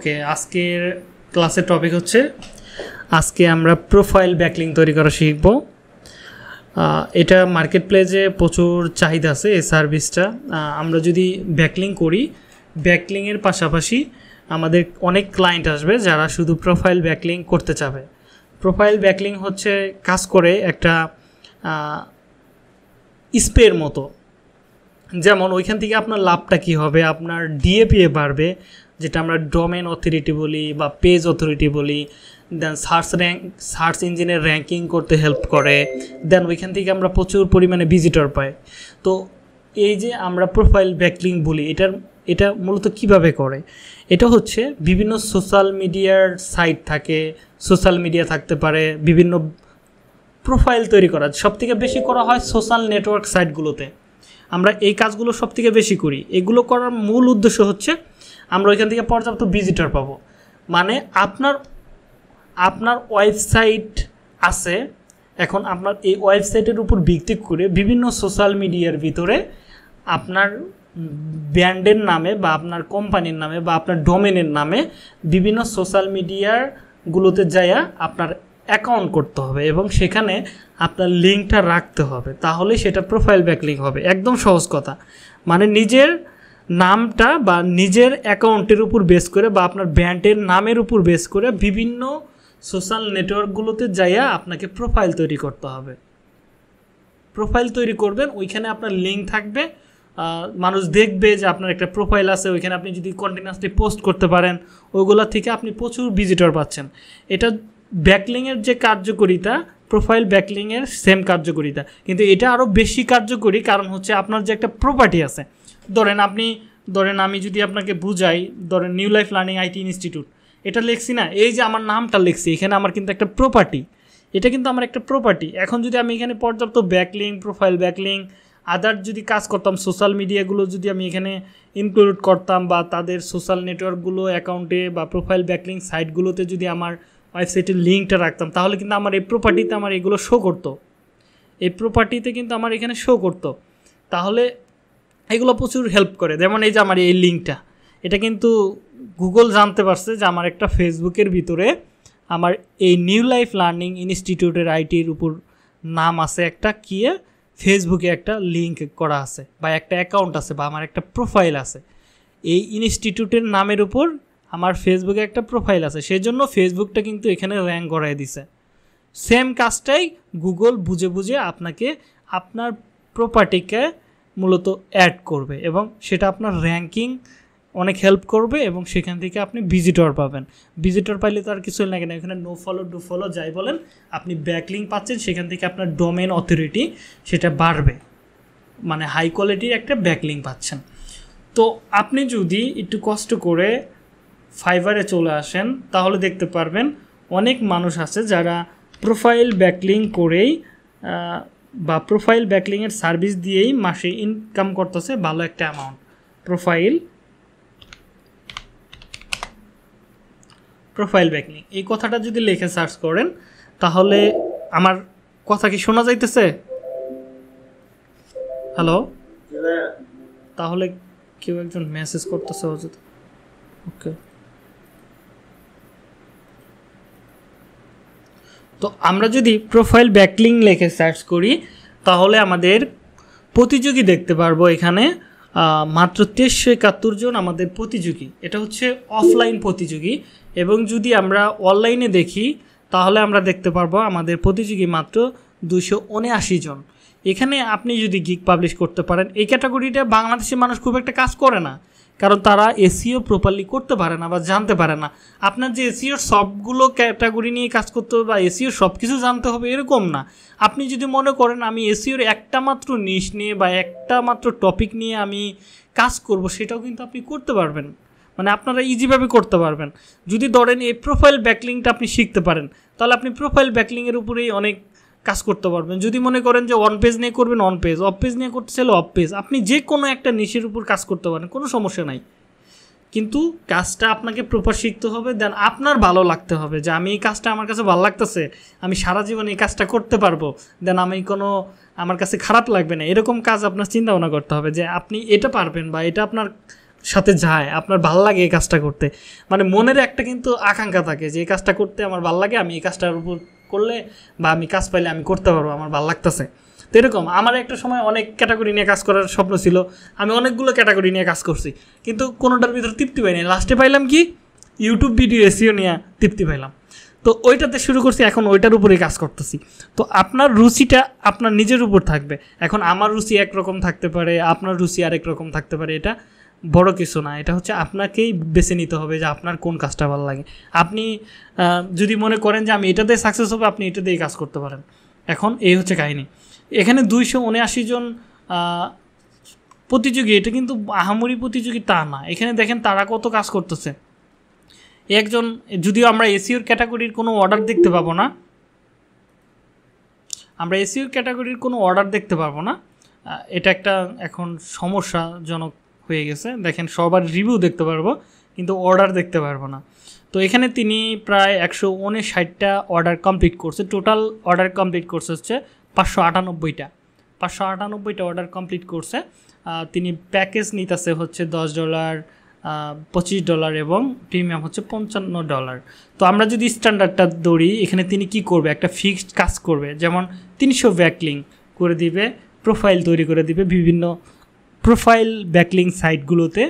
ওকে আজকের ক্লাসের টপিক হচ্ছে, আজকে আমরা প্রোফাইল ব্যাকলিং তৈরি করা শিখব। এটা মার্কেট প্লেসে প্রচুর চাহিদা আছে এই সার্ভিসটা আমরা যদি ব্যাকলিং করি ব্যাকলিংয়ের পাশাপাশি আমাদের অনেক ক্লায়েন্ট আসবে যারা শুধু প্রোফাইল ব্যাকলিং করতে চাবে। প্রোফাইল ব্যাকলিং হচ্ছে কাজ করে একটা স্প্রের মতো। যেমন ওইখান থেকে আপনার লাভটা কী হবে, আপনার ডিএপিএ বাড়বে যেটা আমরা ডোমেন অথরিটি বলি বা পেজ অথরিটি বলি দেন সার্চ র্যাঙ্ক সার্চ ইঞ্জিনের র্যাঙ্কিং করতে হেল্প করে দেন ওইখান থেকে আমরা প্রচুর পরিমাণে ভিজিটর পাই। তো এই যে আমরা প্রোফাইল ব্যাকলিং বলি, এটার, এটা মূলত কীভাবে করে? এটা হচ্ছে বিভিন্ন সোশ্যাল মিডিয়ার সাইট থাকে সোশ্যাল মিডিয়া থাকতে পারে, বিভিন্ন প্রোফাইল তৈরি করা। সব থেকে বেশি করা হয় সোশ্যাল নেটওয়ার্ক সাইটগুলোতে আমরা এই কাজগুলো সব থেকে বেশি করি। এগুলো করার মূল উদ্দেশ্য হচ্ছে আমরা ওইখান থেকে পর্যাপ্ত ভিজিটর পাবো। মানে আপনার আপনার ওয়েবসাইট আছে, এখন আপনার এই ওয়েবসাইটের উপর ভিত্তি করে বিভিন্ন সোশ্যাল মিডিয়ার ভিতরে আপনার ব্র্যান্ডের নামে বা আপনার কোম্পানির নামে বা আপনার ডোমেনের নামে বিভিন্ন সোশ্যাল মিডিয়ারগুলোতে যাইয়া আপনার অ্যাকাউন্ট করতে হবে এবং সেখানে আপনার লিঙ্কটা রাখতে হবে। তাহলেই সেটা প্রোফাইল ব্যাক লিঙ্ক হবে। একদম সহজ কথা। মানে নিজের নামটা বা নিজের অ্যাকাউন্টের উপর বেস করে বা আপনার ব্র্যান্ডের নামের উপর বেস করে বিভিন্ন সোশ্যাল নেটওয়ার্কগুলোতে যাইয়া আপনাকে প্রোফাইল তৈরি করতে হবে। প্রোফাইল তৈরি করবেন, ওইখানে আপনার লিঙ্ক থাকবে। মানুষ দেখবে যে আপনার একটা প্রোফাইল আছে, ওইখানে আপনি যদি কন্টিনিউসলি পোস্ট করতে পারেন, ওইগুলা থেকে আপনি প্রচুর ভিজিটর পাচ্ছেন। এটা ব্যাকলিংয়ের যে কার্যকরিতা প্রোফাইল ব্যাকলিংয়ের সেম কার্যকরিতা। কিন্তু এটা আরও বেশি কার্যকরী কারণ হচ্ছে আপনার যে একটা প্রপার্টি আছে ধরেন আপনি, ধরেন আমি যদি আপনাকে বুঝাই, ধরেন new life learning IT institute এটা লিখছি না, এই যে আমার নামটা লিখছি, এখানে আমার কিন্তু একটা প্রপার্টি এটা কিন্তু আমার একটা প্রপার্টি এখন যদি আমি এখানে পর্যাপ্ত ব্যাকলিং প্রোফাইল ব্যাকলিং আদার যদি কাজ করতাম সোশ্যাল মিডিয়াগুলো যদি আমি এখানে ইনক্লুড করতাম বা তাদের সোশ্যাল নেটওয়ার্কগুলো অ্যাকাউন্টে বা প্রোফাইল ব্যাকলিং সাইটগুলোতে যদি আমার ওয়েবসাইটের লিঙ্কটা রাখতাম, তাহলে কিন্তু আমার এই প্রপার্টিতে আমার এগুলো শো করতো। এই প্রপার্টিতে কিন্তু আমার এখানে শো করতো। তাহলে এগুলো প্রচুর হেল্প করে। যেমন এই যে আমার এই লিঙ্কটা এটা কিন্তু গুগল জানতে পারছে যে আমার একটা ফেসবুকের ভিতরে আমার এই নিউ লাইফ লার্নিং ইনস্টিটিউটের আইটির উপর নাম আছে একটা, কি ফেসবুকে একটা লিঙ্ক করা আছে বা একটা অ্যাকাউন্ট আছে বা আমার একটা প্রোফাইল আছে। এই ইনস্টিটিউটের নামের উপর আমার ফেসবুকে একটা প্রোফাইল আছে। সেই জন্য ফেসবুকটা কিন্তু এখানে র্যাঙ্ক করাই দিছে। সেম কাজটাই গুগল বুঝে বুঝে আপনাকে আপনার প্রপার্টিকে মূলত অ্যাড করবে এবং সেটা আপনার র্যাঙ্কিং অনেক হেল্প করবে এবং সেখান থেকে আপনি ভিজিটর পাবেন। ভিজিটর পাইলে তো আর কিছু লাগে না। এখানে নো ফলো ডু ফলো যাই বলেন, আপনি ব্যাকলিং পাচ্ছেন, সেখান থেকে আপনার ডোমেন অথরিটি সেটা বাড়বে। মানে হাই কোয়ালিটির একটা ব্যাকলিং পাচ্ছেন। তো আপনি যদি একটু কষ্ট করে ফাইবারে চলে আসেন, তাহলে দেখতে পারবেন অনেক মানুষ আছে যারা প্রোফাইল ব্যাকলিং করেই বা প্রোফাইল ব্যাকলিংয়ের সার্ভিস দিয়েই মাসে ইনকাম করতেছে ভালো একটা অ্যামাউন্ট প্রোফাইল প্রোফাইল ব্যাকলিং এই কথাটা যদি লেখে সার্চ করেন তাহলে আমার কথা কি শোনা যাইতেছে? হ্যালো তাহলে কেউ একজন মেসেজ করতেছে অযথা ওকে তো আমরা যদি প্রোফাইল ব্যাকলিং লিখে সার্চ করি, তাহলে আমাদের প্রতিযোগী দেখতে পারব এখানে মাত্র তেইশশো একাত্তর জন আমাদের প্রতিযোগী। এটা হচ্ছে অফলাইন প্রতিযোগী। এবং যদি আমরা অনলাইনে দেখি, তাহলে আমরা দেখতে পারব আমাদের প্রতিযোগী মাত্র দুশো উনআশি জন। এখানে আপনি যদি গিক পাবলিশ করতে পারেন, এই ক্যাটাগরিটা বাংলাদেশের মানুষ খুব একটা কাজ করে না। কারণ তারা এসিও প্রপারলি করতে পারে না বা জানতে পারে না। আপনার যে এসিওর সবগুলো ক্যাটাগরি নিয়ে কাজ করতে হবে বা এসিওর সব কিছু জানতে হবে এরকম না। আপনি যদি মনে করেন আমি এসিওর একটা মাত্র নিশ নিয়ে বা একটা মাত্র টপিক নিয়ে আমি কাজ করব, সেটাও কিন্তু আপনি করতে পারবেন। মানে আপনারা ইজিভাবে করতে পারবেন। যদি ধরেন এই প্রোফাইল ব্যাকলিংটা আপনি শিখতে পারেন, তাহলে আপনি প্রোফাইল ব্যাকলিংয়ের উপরেই অনেক কাজ করতে পারবেন। যদি মনে করেন যে অন পেজ নিয়ে করবেন অন পেজ অফ পেজ নিয়ে করতে চাইলে অফ পেজ আপনি যে কোনো একটা নিশের উপর কাজ করতে পারেন, কোনো সমস্যা নাই। কিন্তু কাজটা আপনাকে প্রপার শিখতে হবে দেন আপনার ভালো লাগতে হবে যে আমি এই কাজটা আমার কাছে ভালো লাগতেছে, আমি সারা জীবন এই কাজটা করতে পারব দেন আমি কোনো, আমার কাছে খারাপ লাগবে না। এরকম কাজ আপনার চিন্তা ভাবনা করতে হবে যে আপনি এটা পারবেন বা এটা আপনার সাথে যায়, আপনার ভালো লাগে এই কাজটা করতে। মানে মনের একটা কিন্তু আকাঙ্ক্ষা থাকে যে এই কাজটা করতে আমার ভালো লাগে, আমি এই কাজটার উপর করলে বা আমি কাজ পাইলে আমি করতে পারব, আমার ভালো লাগতেছে। তো এরকম, আমার একটা সময় অনেক ক্যাটাগরি নিয়ে কাজ করার স্বপ্ন ছিল, আমি অনেকগুলো ক্যাটাগরি নিয়ে কাজ করছি, কিন্তু কোনোটার ভিতরে তৃপ্তি পাইনি। লাস্টে পাইলাম কি? ইউটিউব ভিডিও এসিও নিয়ে তৃপ্তি পাইলাম। তো ওইটাতে শুরু করছি, এখন ওইটার উপরেই কাজ করতেছি। তো আপনার রুচিটা আপনার নিজের উপর থাকবে। এখন আমার রুচি একরকম থাকতে পারে, আপনার রুচি আরেক রকম থাকতে পারে, এটা বড় কিছু না, এটা হচ্ছে আপনাকেই বেছে নিতে হবে যে আপনার কোন কাজটা ভালো লাগে। আপনি যদি মনে করেন যে আমি এটাতে সাকসেস হবে, আপনি এটাতেই কাজ করতে পারেন। এখন এই হচ্ছে কাহিনী। এখানে দুইশো উনআশি জন প্রতিযোগী, এটা কিন্তু আহামরি প্রতিযোগী তা না। এখানে দেখেন তারা কত কাজ করতেছে। একজন, যদিও আমরা এসিওর ক্যাটাগরির কোনো অর্ডার দেখতে পাবো না, আমরা এসিওর ক্যাটাগরির কোনো অর্ডার দেখতে পারব না। এটা একটা এখন সমস্যাজনক হয়ে গেছে। দেখেন, সবার রিভিউ দেখতে পারব, কিন্তু অর্ডার দেখতে পারব না। তো এখানে তিনি প্রায় একশো উনষাটটা অর্ডার কমপ্লিট করছে। টোটাল অর্ডার কমপ্লিট করছে হচ্ছে পাঁচশো আটানব্বইটা। পাঁচশো আটানব্বইটা অর্ডার কমপ্লিট করছে। তিনি প্যাকেজ নিতেছে হচ্ছে দশ ডলার পঁচিশ ডলার এবং প্রিমিয়াম হচ্ছে পঞ্চান্ন ডলার তো আমরা যদি স্ট্যান্ডার্ডটা দৌড়ি এখানে তিনি কি করবে? একটা ফিক্সড কাজ করবে। যেমন তিনশো ব্যাকলিং করে দিবে প্রোফাইল তৈরি করে দিবে বিভিন্ন প্রোফাইল ব্যাকলিং সাইটগুলোতে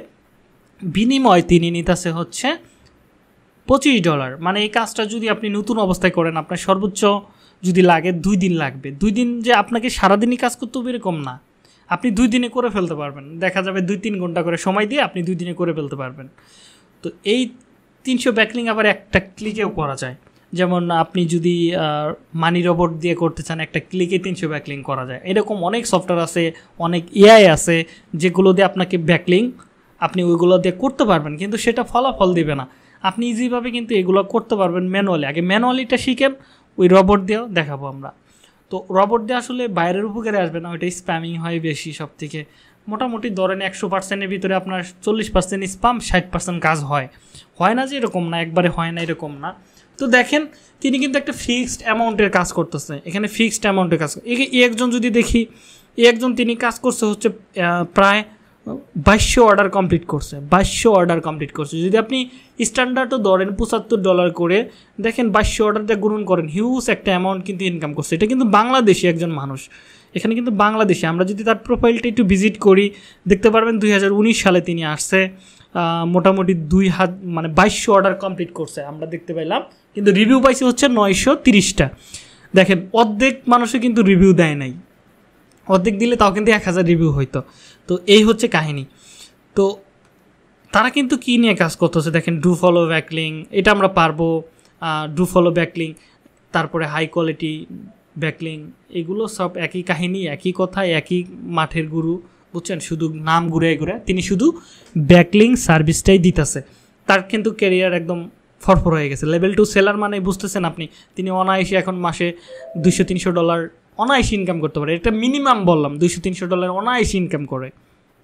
বিনিময় তিনি নিতেছে হচ্ছে পঁচিশ ডলার। মানে এই কাজটা যদি আপনি নতুন অবস্থায় করেন, আপনার সর্বোচ্চ যদি লাগে দুই দিন লাগবে। দুই দিন যে আপনাকে সারাদিনই কাজ করতে হবে এরকম না। আপনি দুই দিনে করে ফেলতে পারবেন। দেখা যাবে দুই তিন ঘণ্টা করে সময় দিয়ে আপনি দুই দিনে করে ফেলতে পারবেন। তো এই তিনশো ব্যাকলিং আবার একটা ক্লিকেও করা যায়। যেমন আপনি যদি মানি রোবট দিয়ে করতে চান, একটা ক্লিকে তিনশো ব্যাকলিং করা যায়। এরকম অনেক সফটওয়্যার আছে, অনেক এআই আছে, যেগুলো দিয়ে আপনাকে ব্যাকলিং আপনি ওইগুলো দিয়ে করতে পারবেন, কিন্তু সেটা ফলাফল দিবে না। আপনি ইজিভাবে কিন্তু এগুলো করতে পারবেন ম্যানুয়ালি আগে ম্যানুয়ালিটা শিখেন, ওই রবট দিয়েও দেখাবো আমরা। তো রবট দিয়ে আসলে বাইরের উপকারে আসবে না ওইটা স্প্যামিং হয় বেশি সব থেকে মোটামুটি ধরেন একশো পার্সেন্টের ভিতরে আপনার চল্লিশ পার্সেন্ট স্পাম ষাট পার্সেন্ট কাজ হয়। হয় না যে এরকম না, একবারে হয় না এরকম না। তো দেখেন, তিনি কিন্তু একটা ফিক্সড অ্যামাউন্টের কাজ করতেছে। এখানে ফিক্সড অ্যামাউন্টের কাজ একজন যদি দেখি একজন তিনি কাজ করছে হচ্ছে প্রায় বাইশশো অর্ডার কমপ্লিট করছে, বাইশশো অর্ডার কমপ্লিট করছে। যদি আপনি স্ট্যান্ডার্ডও ধরেন পঁচাত্তর ডলার করে, দেখেন বাইশশো অর্ডারটা গ্রহণ করেন হিউজ একটা অ্যামাউন্ট কিন্তু ইনকাম করছে। এটা কিন্তু বাংলাদেশি একজন মানুষ। এখানে কিন্তু বাংলাদেশে। আমরা যদি তার প্রোফাইলটা একটু ভিজিট করি, দেখতে পারবেন দুই হাজার উনিশ সালে তিনি আসছে। মোটামুটি দুই হাত মানে বাইশশো অর্ডার কমপ্লিট করছে, আমরা দেখতে পেলাম কিন্তু রিভিউ পাইছি হচ্ছে নয়শো তিরিশটা। দেখেন, অর্ধেক মানুষে কিন্তু রিভিউ দেয় নাই। অর্ধেক দিলে তাও কিন্তু এক হাজার রিভিউ হইতো। তো এই হচ্ছে কাহিনী। তো তারা কিন্তু কী নিয়ে কাজ করতেছে? দেখেন ডু ফলো ব্যাকলিং এটা আমরা পারব ডু ফলো ব্যাকলিং তারপরে হাই কোয়ালিটি ব্যাকলিং এগুলো সব একই কাহিনী, একই কথা, একই মাঠের গুরু। বুঝছেন? শুধু নাম ঘুরে ঘুরে তিনি শুধু ব্যাকলিং সার্ভিসটাই দিতেছে। তার কিন্তু কেরিয়ার একদম ফরফর হয়ে গেছে। লেভেল টু সেলার মানে বুঝতেছেন আপনি, তিনি অনায়াসে এখন মাসে দুশো তিনশো ডলার অনায়াসে ইনকাম করতে পারে। এটা মিনিমাম বললাম দুইশো তিনশো ডলার অনায়াসে ইনকাম করে।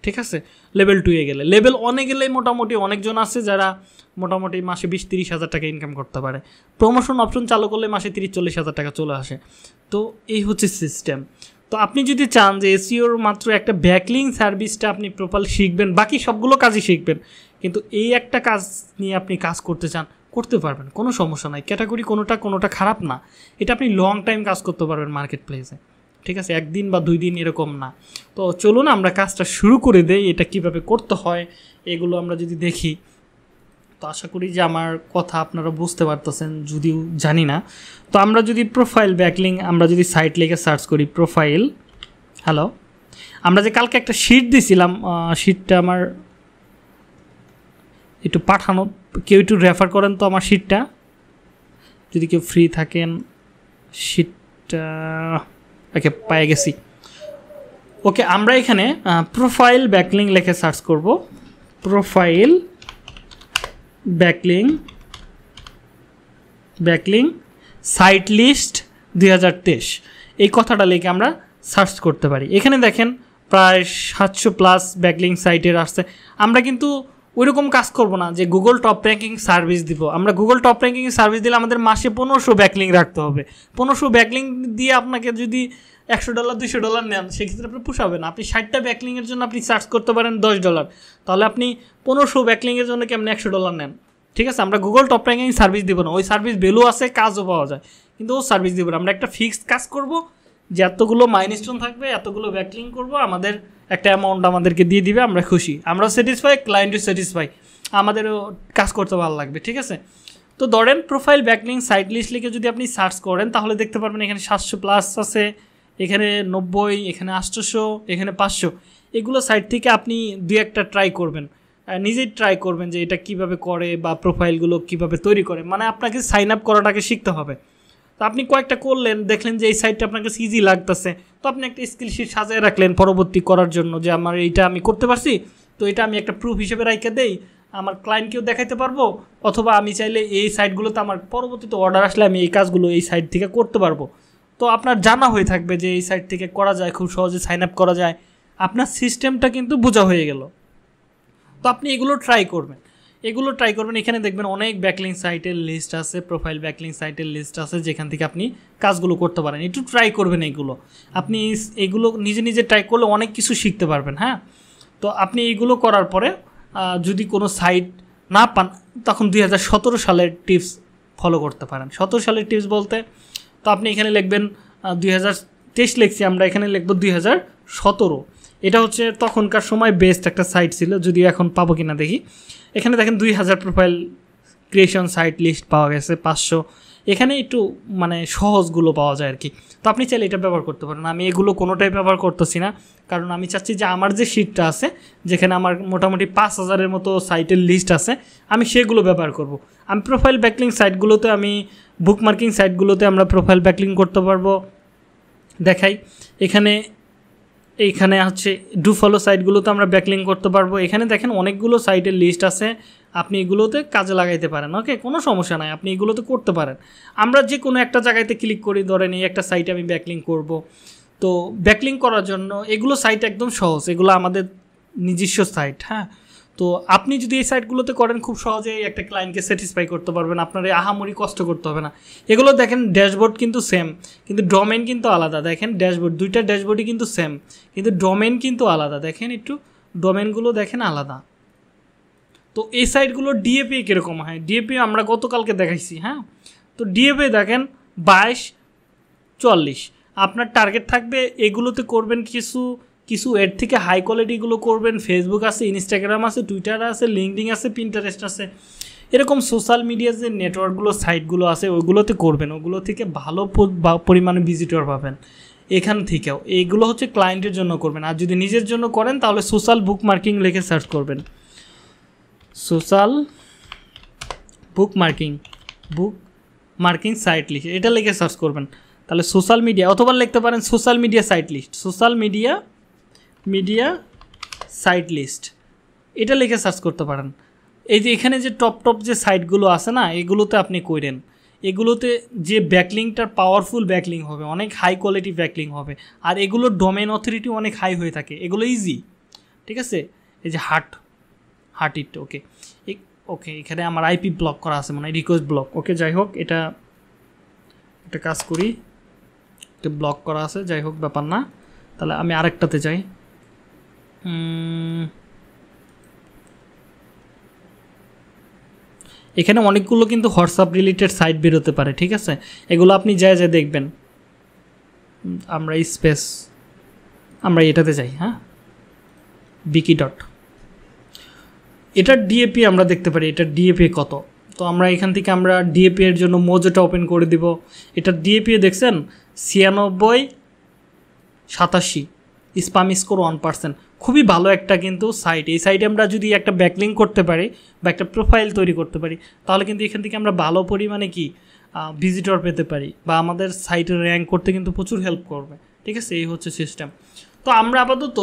ঠিক আছে? লেভেল টুয়ে গেলে। লেভেল অনে গেলে মোটামুটি অনেকজন আছে যারা মোটামুটি মাসে বিশ, তিরিশ হাজার টাকা ইনকাম করতে পারে। প্রমোশন অপশন চালু করলে মাসে তিরিশ, চল্লিশ হাজার টাকা চলে আসে। তো এই হচ্ছে সিস্টেম তো আপনি যদি চান যে এসিওর মাত্র একটা ব্যাকলিং সার্ভিসটা আপনি প্রপার শিখবেন, বাকি সবগুলো কাজই শিখবেন, কিন্তু এই একটা কাজ নিয়ে আপনি কাজ করতে চান, করতে পারবেন, কোনো সমস্যা নাই। ক্যাটাগরি কোনোটা কোনোটা খারাপ না। এটা আপনি লং টাইম কাজ করতে পারবেন মার্কেট প্লেসে ঠিক আছে? একদিন বা দুই দিন এরকম না। তো চলুন আমরা কাজটা শুরু করে দেই, এটা কীভাবে করতে হয়, এগুলো আমরা যদি দেখি। তো আশা করি যে আমার কথা আপনারা বুঝতে পারতেছেন, যদিও জানি না। তো আমরা যদি প্রোফাইল ব্যাকলিং আমরা যদি সাইট লেগে সার্চ করি প্রোফাইল হ্যালো আমরা যে কালকে একটা শিট দিছিলাম শিটটা আমার একটু পাঠানো, কেউ একটু রেফার করেন তো আমার শিটটা যদি কেউ ফ্রি থাকেন শিটটা ওকে, পায়ে গেছি। ওকে, আমরা এখানে প্রোফাইল ব্যাকলিং লেখে সার্চ করব। Profile backlink backlink, site list দুই হাজার তেইশ। এই কথাটা লিখে আমরা সার্চ করতে পারি। এখানে দেখেন প্রায় সাতশো প্লাস ব্যাকলিং সাইটের আসছে। আমরা কিন্তু ওইরকম কাজ করব না যে গুগল টপ র্যাঙ্কিং সার্ভিস দিব। আমরা গুগল টপ র্যাঙ্কিং সার্ভিস দিলে আমাদের মাসে পনেরোশো ব্যাকলিং রাখতে হবে। পনেরোশো ব্যাকলিং দিয়ে আপনাকে যদি একশো ডলার দুশো ডলার নেন, সেক্ষেত্রে আপনি পুষাবেন আপনি ষাটটা ব্যাকলিংয়ের জন্য আপনি চার্জ করতে পারেন দশ ডলার। তাহলে আপনি পনেরোশো ব্যাকলিংয়ের জন্য কেমন একশো ডলার নেন? ঠিক আছে, আমরা গুগল টপ র্যাঙ্কিং সার্ভিস দিব না। ওই সার্ভিস ভ্যালু আছে, কাজও পাওয়া যায়। কিন্তু ও সার্ভিস দিব না। আমরা একটা ফিক্সড কাজ করব, যে এতগুলো মাইনস্টোন থাকবে, এতগুলো ব্যাকলিং করব, আমাদের একটা অ্যামাউন্ট আমাদেরকে দিয়ে দিবে, আমরা খুশি। আমরাও স্যাটিসফাই ক্লায়েন্টও স্যাটিসফাই আমাদেরও কাজ করতে ভালো লাগবে, ঠিক আছে? তো ধরেন প্রোফাইল ব্যাকলিং সাইট লিস্ট লিখে যদি আপনি সার্চ করেন, তাহলে দেখতে পারবেন এখানে সাতশো প্লাস আছে এখানে নব্বই, এখানে আটশোশো এখানে পাঁচশো। এগুলো সাইট থেকে আপনি দু একটা ট্রাই করবেন। নিজেই ট্রাই করবেন যে এটা কীভাবে করে বা প্রোফাইলগুলো কীভাবে তৈরি করে। মানে আপনাকে সাইন আপ করাটাকে শিখতে হবে। তো আপনি কয়েকটা করলেন, দেখলেন যে এই সাইটটা আপনার কাছে ইজি লাগতেছে। তো আপনি একটা স্কিল শিট সাজিয়ে রাখলেন পরবর্তী করার জন্য যে আমার এইটা আমি করতে পারছি, তো এটা আমি একটা প্রুফ হিসেবে রাইখে দেই। আমার ক্লায়েন্টকেও দেখাইতে পারব, অথবা আমি চাইলে এই সাইটগুলোতে আমার পরবর্তীতে অর্ডার আসলে আমি এই কাজগুলো এই সাইট থেকে করতে পারব। তো আপনার জানা হয়ে থাকবে যে এই সাইট থেকে করা যায়, খুব সহজে সাইন আপ করা যায়। আপনার সিস্টেমটা কিন্তু বোঝা হয়ে গেল। তো আপনি এগুলো ট্রাই করবেন। এগুলো ট্রাই করবেন, এখানে দেখবেন অনেক ব্যাকলিং সাইটের লিস্ট আছে প্রোফাইল ব্যাকলিং সাইটের লিস্ট আছে, যেখান থেকে আপনি কাজগুলো করতে পারেন। একটু ট্রাই করবেন এগুলো। আপনি এগুলো নিজে নিজে ট্রাই করলে অনেক কিছু শিখতে পারবেন হ্যাঁ? তো আপনি এইগুলো করার পরে যদি কোনো সাইট না পান, তখন দুই হাজার সতেরো সালের টিপস ফলো করতে পারেন। সতেরো সালের টিপস বলতে তো আপনি এখানে লিখবেন দুই হাজার তেইশ লিখছি, আমরা এখানে লিখব দুই এটা হচ্ছে তখনকার সময় বেস্ট একটা সাইট ছিল, যদিও এখন পাবো কিনা দেখি। এখানে দেখেন দুই হাজার প্রোফাইল ক্রিয়েশন সাইট লিস্ট পাওয়া গেছে, পাঁচশো। এখানে একটু মানে সহজগুলো পাওয়া যায় আর কি তো আপনি চাইলে এটা ব্যবহার করতে পারেন। আমি এগুলো কোনোটাই ব্যবহার করতেছি না, কারণ আমি চাচ্ছি যে আমার যে শিটটা আছে, যেখানে আমার মোটামুটি পাঁচ হাজারের মতো সাইটের লিস্ট আছে, আমি সেগুলো ব্যবহার করব। আমি প্রোফাইল ব্যাকলিং সাইটগুলোতে আমি বুক মার্কিং সাইটগুলোতে আমরা প্রোফাইল ব্যাকলিং করতে পারব। দেখাই, এখানে এইখানে হচ্ছে ডু ফলো সাইটগুলোতে আমরা ব্যাকলিং করতে পারব। এখানে দেখেন অনেকগুলো সাইটের লিস্ট আছে, আপনি এগুলোতে কাজে লাগাইতে পারেন ওকে কোনো সমস্যা নাই, আপনি এগুলোতে করতে পারেন। আমরা যে কোনো একটা জায়গাতে ক্লিক করি, ধরেন এই একটা সাইটে আমি ব্যাকলিং করব। তো ব্যাকলিং করার জন্য এগুলো সাইট একদম সহজ, এগুলো আমাদের নিজস্ব সাইট হ্যাঁ? তো আপনি যদি এই সাইটগুলোতে করেন, খুব সহজেই একটা ক্লায়েন্টকে স্যাটিসফাই করতে পারবেন। আপনার এই আহামরি কষ্ট করতে হবে না। এগুলো দেখেন ড্যাশবোর্ড কিন্তু সেম কিন্তু ডোমেন কিন্তু আলাদা। দেখেন ড্যাশবোর্ড দুইটা ড্যাশবোর্ডই কিন্তু সেম কিন্তু ডোমেন কিন্তু আলাদা। দেখেন একটু ডোমেনগুলো দেখেন আলাদা। তো এই সাইটগুলো ডিএপি কীরকম হয়? ডিএপি আমরা গতকালকে দেখাইছি হ্যাঁ? তো ডিএপি দেখেন, বাইশ চল্লিশ আপনার টার্গেট থাকবে, এগুলোতে করবেন কিছু কিছু এর থেকে হাই কোয়ালিটিগুলো করবেন। ফেসবুক আছে ইনস্টাগ্রাম আছে টুইটার আছে লিঙ্কডিং আছে পিন্টারেস্ট আছে। এরকম সোশ্যাল মিডিয়া যে নেটওয়ার্কগুলো সাইটগুলো আছে ওইগুলোতে করবেন। ওগুলো থেকে ভালো পরিমাণে ভিজিটর পাবেন। এখান থেকেও। এইগুলো হচ্ছে ক্লায়েন্টের জন্য করবেন। আর যদি নিজের জন্য করেন, তাহলে সোশ্যাল বুক মার্কিং লিখে সার্চ করবেন। Social bookmarking bookmarking site লিখে। এটা লিখে সার্চ করবেন। তাহলে সোশ্যাল মিডিয়া অথবা লিখতে পারেন social media site list social media media site list এটা লিখে সার্চ করতে পারেন। এই যে এখানে যে টপ টপ যে সাইটগুলো আছে না, এগুলোতে আপনি করেন এগুলোতে যে ব্যাকলিংটার পাওয়ারফুল ব্যাকলিং হবে, অনেক হাই কোয়ালিটি ব্যাকলিং হবে, আর এগুলোর ডোমেন অথরিটি অনেক হাই হয়ে থাকে। এগুলো ইজি ঠিক আছে? এই যে হার্ট হার্ট ইট ওকে ওকে এখানে আমার আইপি ব্লক করা আছে মানে রিকোয়েস্ট ব্লক ওকে যাই হোক, এটা, একটা কাজ করি। এটা ব্লক করা আছে, যাই হোক, ব্যাপার না। তাহলে আমি আরেকটাতে যাই। এখানে অনেকগুলো কিন্তু হোয়াটসঅ্যাপ রিলেটেড সাইট বেরোতে পারে, ঠিক আছে? এগুলো আপনি যায় যায় দেখবেন। আমরা স্পেস আমরা এটাতে যাই হ্যাঁ? বিকি ডট এটার ডিএপি আমরা দেখতে পারি, এটার ডিএপি কত? তো আমরা এখান থেকে আমরা ডিএপি এর জন্য মোজোটা ওপেন করে দিব। এটার ডিএপি দেখছেন, ছিয়ানব্বই সাতাশি স্পাম স্কোর ওয়ান পার্সেন্ট খুবই ভালো একটা কিন্তু সাইট এই সাইটে আমরা যদি একটা ব্যাকলিং করতে পারি বা একটা প্রোফাইল তৈরি করতে পারি, তাহলে কিন্তু এখান থেকে আমরা ভালো পরিমাণে কি ভিজিটর পেতে পারি বা আমাদের সাইটে র্যাঙ্ক করতে কিন্তু প্রচুর হেল্প করবে। ঠিক আছে? এই হচ্ছে সিস্টেম তো আমরা আপাতত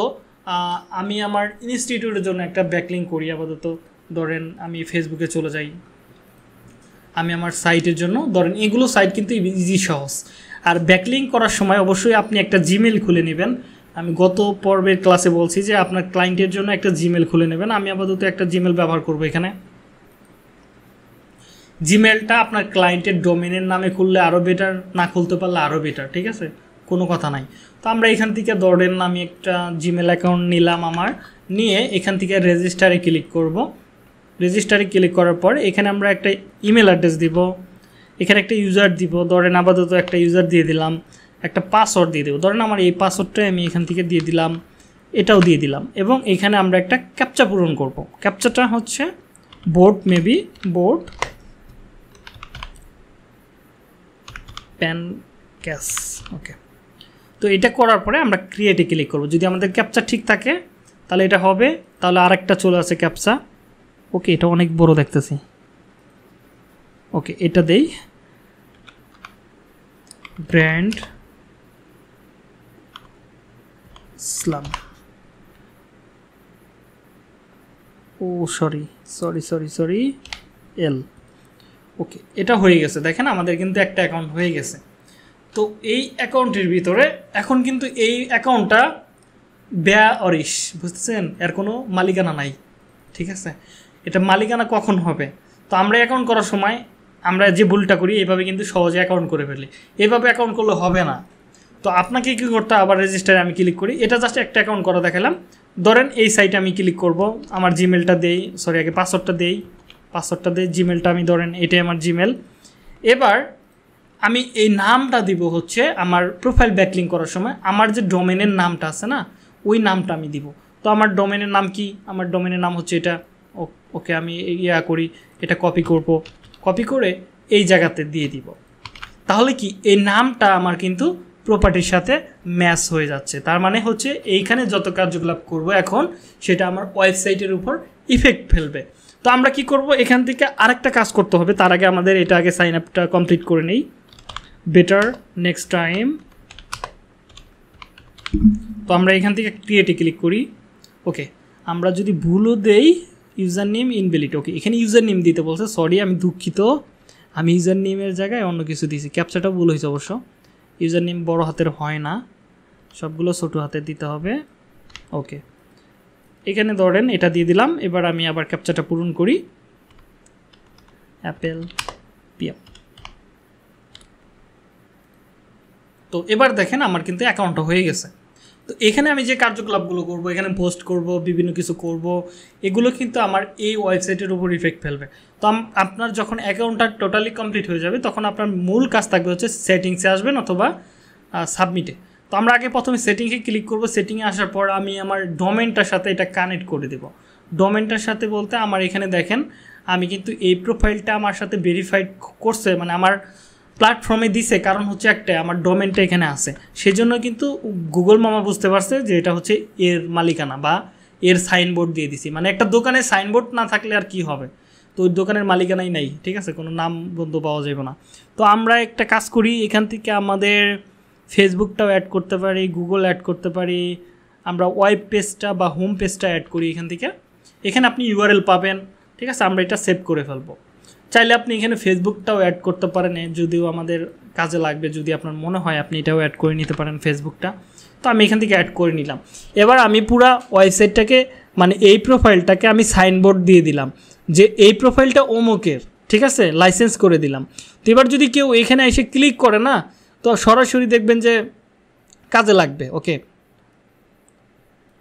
আমি আমার ইনস্টিটিউটের জন্য একটা ব্যাকলিং করি আপাতত। ধরেন আমি ফেসবুকে চলে যাই। আমি আমার সাইটের জন্য, ধরেন এগুলো সাইট কিন্তু ইজি সহজ। আর ব্যাকলিং করার সময় অবশ্যই আপনি একটা জিমেল খুলে নেবেন। আমি গত পর্বের ক্লাসে বলছি যে আপনার ক্লায়েন্টের জন্য একটা জিমেল খুলে নেবেন। আমি আপাতত একটা জিমেল ব্যবহার করব এখানে। জিমেলটা আপনার ক্লায়েন্টের ডোমেনের নামে খুললে আরও বেটার না খুলতে পারলে আরও বেটার ঠিক আছে? কোনো কথা নাই। তো আমরা এখান থেকে ধরেন আমি একটা জিমেল অ্যাকাউন্ট নিলাম আমার। নিয়ে এখান থেকে রেজিস্টারে ক্লিক করব। রেজিস্টারে ক্লিক করার পর এখানে আমরা একটা ইমেল অ্যাড্রেস দিব। এখানে একটা ইউজার দিব। ধরেন আপাতত একটা ইউজার দিয়ে দিলাম। একটা পাসওয়ার্ড দিয়ে দেবো। ধরেন আমার এই পাসওয়ার্ডটা আমি এখান থেকে দিয়ে দিলাম, এটাও দিয়ে দিলাম এবং এখানে আমরা একটা ক্যাপচা পূরণ করব। ক্যাপচাটা হচ্ছে board maybe board pan cash okay তো এটা করার পরে আমরা ক্রিয়েটে ক্লিক করব। যদি আমাদের ক্যাপচা ঠিক থাকে, তাহলে এটা হবে, তাহলে আরেকটা চলে আসে ক্যাপচা ওকে এটা অনেক বড় দেখতেছি। ওকে এটা দেই। ব্র্যান্ড ইসলাম ও sorry sorry sorry sorry L okay এটা হয়ে গেছে। দেখেন, আমাদের কিন্তু একটা অ্যাকাউন্ট হয়ে গেছে। তো এই অ্যাকাউন্টের ভিতরে এখন কিন্তু এই অ্যাকাউন্টটা ব্যা অরিস বুঝতেছেন? এর কোনো মালিকানা নাই, ঠিক আছে? এটা মালিকানা কখন হবে? তো আমরা অ্যাকাউন্ট করার সময় আমরা যে ভুলটা করি, এভাবে কিন্তু সহজে অ্যাকাউন্ট করে ফেলি। এভাবে অ্যাকাউন্ট করলে হবে না। তো আপনাকে কী করতে আবার রেজিস্টারে আমি ক্লিক করি। এটা জাস্ট একটা অ্যাকাউন্ট করা দেখালাম। ধরেন এই সাইটে আমি ক্লিক করব। আমার জিমেলটা দেই। সরি আগে পাসওয়ার্ডটা দেই। পাসওয়ার্ডটা দেই। জিমেলটা আমি ধরেন এটাই আমার জিমেল এবার আমি এই নামটা দিব হচ্ছে আমার প্রোফাইল ব্যাকলিং করার সময়। আমার যে ডোমেনের নামটা আছে না, ওই নামটা আমি দিব। তো আমার ডোমেনের নাম কি? আমার ডোমেনের নাম হচ্ছে এটা। ওকে আমি ইয়া করি। এটা কপি করব। কপি করে এই জায়গাতে দিয়ে দিব। তাহলে কি? এই নামটা আমার কিন্তু প্রপার্টির সাথে ম্যাচ হয়ে যাচ্ছে। তার মানে হচ্ছে এইখানে যত কার্যকলাপ করব এখন, সেটা আমার ওয়েবসাইটের উপর ইফেক্ট ফেলবে। তো আমরা কি করব? এখান থেকে আরেকটা কাজ করতে হবে। তার আগে আমাদের এটা আগে সাইন আপটা কমপ্লিট করে নেই। বেটার নেক্সট টাইম তো আমরা এখান থেকে ক্রিয়েটে ক্লিক করি। ওকে আমরা যদি ভুলও দেই ইউজার নেম ইনভ্যালিড ওকে এখানে ইউজার নেম দিতে বলছে। সরি আমি দুঃখিত। আমি ইউজার নেমের জায়গায় অন্য কিছু দিয়েছি। ক্যাপচাটা ভুল হয়েছে অবশ্য। ইউজার নেম বড় হাতের হয় না। সবগুলো ছোটো হাতে দিতে হবে। ওকে। এখানে ধরেন এটা দিয়ে দিলাম, এবার আমি আবার ক্যাপচারটা পূরণ করি। অ্যাপেল পিএম তো এবার দেখেন আমার কিন্তু অ্যাকাউন্টটা হয়ে গেছে। তো এখানে আমি যে কার্যকলাপগুলো করব, এখানে পোস্ট করব, বিভিন্ন কিছু করব, এগুলো কিন্তু আমার এই ওয়েবসাইটের উপর ইফেক্ট ফেলবে। তো আপনার যখন অ্যাকাউন্টটা টোটালি কমপ্লিট হয়ে যাবে, তখন আপনার মূল কাজ থাকবে হচ্ছে সেটিংসে আসবেন অথবা সাবমিটে তো আমরা আগে প্রথমে সেটিংয়ে ক্লিক করব সেটিংয়ে আসার পর আমি আমার ডোমেনটার সাথে এটা কানেক্ট করে দেব। ডোমেনটার সাথে বলতে আমার এখানে দেখেন, আমি কিন্তু এই প্রোফাইলটা আমার সাথে ভেরিফাইড করছে মানে আমার প্ল্যাটফর্মে দিছে, কারণ হচ্ছে একটা, আমার ডোমেনটা এখানে আছে। সেজন্য কিন্তু গুগল মামা বুঝতে পারছে যে এটা হচ্ছে এর মালিকানা বা এর সাইনবোর্ড দিয়ে দিছি। মানে একটা দোকানে সাইনবোর্ড না থাকলে আর কি হবে? তো ওই দোকানের মালিকানাই নাই, ঠিক আছে? কোনো নাম বন্ধু পাওয়া যাবে না। তো আমরা একটা কাজ করি, এখান থেকে আমাদের ফেসবুকটাও অ্যাড করতে পারি গুগল অ্যাড করতে পারি, আমরা ওয়েব পেজটা বা হোম পেজটা অ্যাড করি এখান থেকে। এখানে আপনি ইউআরএল পাবেন, ঠিক আছে? আমরা এটা সেভ করে ফেলব। চাইলে আপনি এখানে ফেসবুকটাও অ্যাড করতে পারেন যদিও আমাদের কাজে লাগবে, যদি আপনার মনে হয় আপনি এটাও অ্যাড করে নিতে পারেন ফেসবুকটা তো আমি এখান থেকে অ্যাড করে নিলাম। এবার আমি পুরা ওয়েবসাইটটাকে মানে এই প্রোফাইলটাকে আমি সাইনবোর্ড দিয়ে দিলাম, যে এই প্রোফাইলটা অমুকের, ঠিক আছে? লাইসেন্স করে দিলাম। তো এবার যদি কেউ এখানে এসে ক্লিক করে না, তো সরাসরি দেখবেন যে কাজে লাগবে ওকে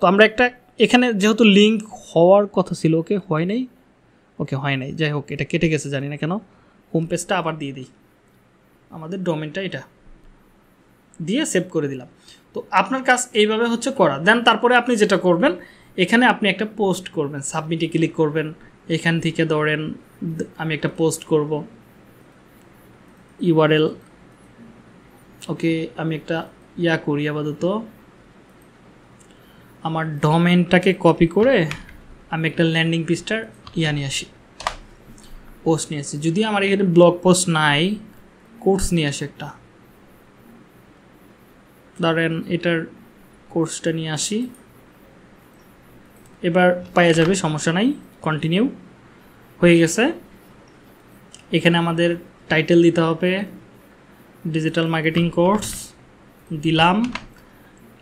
তো আমরা একটা, এখানে যেহেতু লিঙ্ক হওয়ার কথা ছিল ওকে হয় নাই? ওকে, হয় নাই। যাই হোক, এটা কেটে গেছে, জানি না কেন। হোম পেজটা আবার দিয়ে দিই। আমাদের ডোমেনটা এটা। দিয়ে সেভ করে দিলাম। তো আপনার কাজ এইভাবে হচ্ছে করা। দেন তারপরে আপনি যেটা করবেন, এখানে আপনি একটা পোস্ট করবেন। সাবমিটে ক্লিক করবেন। এখান থেকে ধরেন, আমি একটা পোস্ট করব। ইউআরএল ওকে, আমি একটা ইয়া করি আপাতত। আমার ডোমেনটাকে কপি করে, আমি একটা ল্যান্ডিং পিসটার ইয়া নিয়ে আসি। পোস্ট নিয়ে আসি। যদি আমার এখানে ব্লগ পোস্ট নাই কোর্স নিয়ে আসি একটা। ধরেন এটার কোর্সটা নিয়ে আসি। এবার পাওয়া যাবে, সমস্যা নাই কন্টিনিউ হয়ে গেছে। এখানে আমাদের টাইটেল দিতে হবে ডিজিটাল মার্কেটিং কোর্স দিলাম।